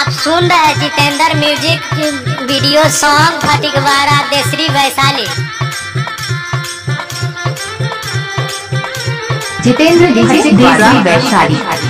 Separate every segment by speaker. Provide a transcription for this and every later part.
Speaker 1: आप सुन रहे हैं Jitendra music video song Phatikwara Desari Vaishali.
Speaker 2: Jitendra Vaishali.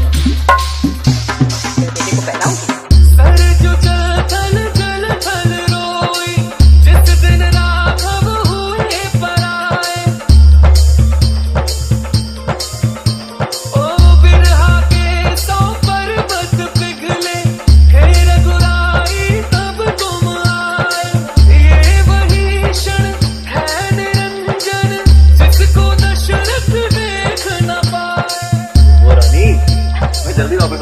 Speaker 3: 没整地个不知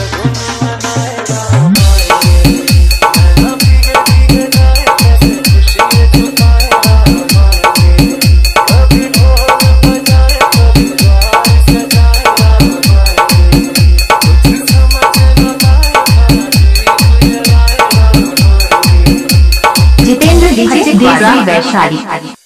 Speaker 2: 我来杀你。